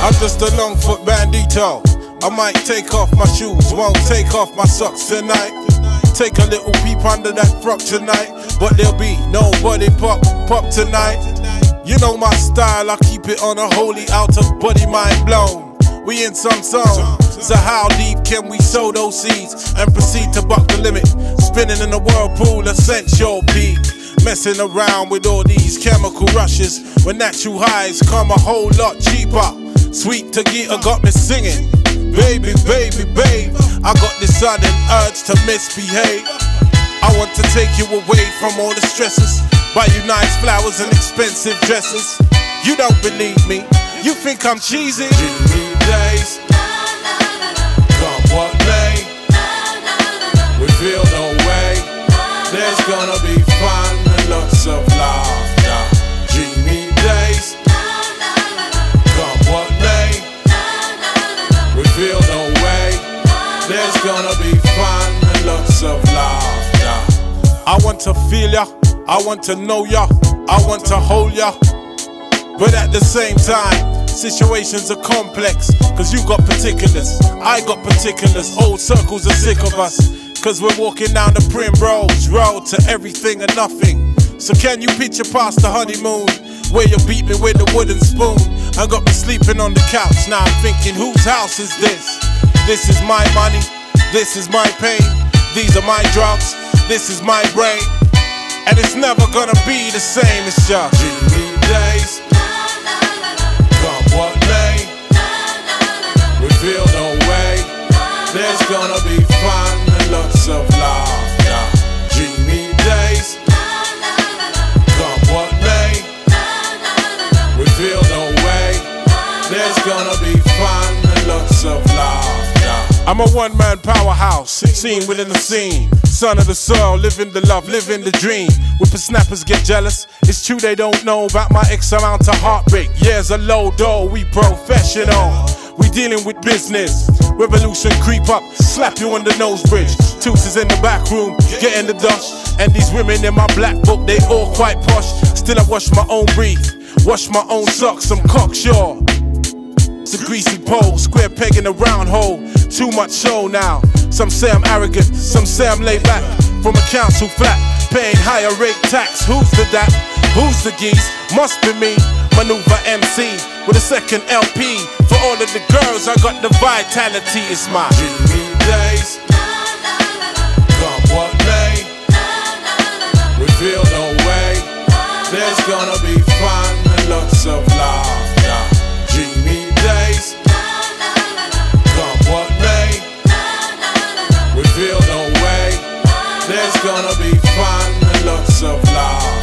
I'm just a long foot bandito. I might take off my shoes, won't take off my socks tonight. Take a little peep under that frock tonight, but there'll be nobody pop pop tonight. You know my style, I keep it on a holy out of body mind blown. We in some song, so how deep can we sow those seeds and proceed to buck the limit? Spinning in the whirlpool, essential peak. Messing around with all these chemical rushes when natural highs come a whole lot cheaper. Sweet Tagita got me singing. Baby, baby, babe, I got this sudden urge to misbehave. I want to take you away from all the stresses. Buy you nice flowers and expensive dresses. You don't believe me, you think I'm cheesy. Dreamy days, gonna be fun and lots of laughter. I want to feel ya, I want to know ya, I want to hold ya. But at the same time, situations are complex. Cause you got particulars, I got particulars. Old circles are sick of us. Cause we're walking down the Primrose Road to everything and nothing. So can you picture past the honeymoon? Where you beat me with a wooden spoon I got me sleeping on the couch. Now I'm thinking, whose house is this? This is my money, this is my pain, these are my drugs, this is my brain. And it's never gonna be the same, it's just dreamy days. Come what may, we feel no way. There's gonna be fun and lots of laughter. I'm a one man powerhouse, seen within the scene. Son of the soil, living the love, living the dream. Whippersnappers get jealous. It's true they don't know about my X amount of heartbreak. Years a low dough, we professional. We dealing with business. Revolution creep up, slap you on the nose bridge. Toots is in the back room, getting the dust. And these women in my black book, they all quite posh. Still I wash my own breath, wash my own socks, I'm cocksure. It's a greasy pole, square peg in a round hole too much show now. Some say I'm arrogant, some say I'm laid back. From accounts who flat, paying higher rate tax. Who's the that? Who's the geese? Must be me. Manuva MC with a second LP. For all of the girls, I got the vitality. It's my dreamy days. Come what may. Reveal no way. There's gonna be of love.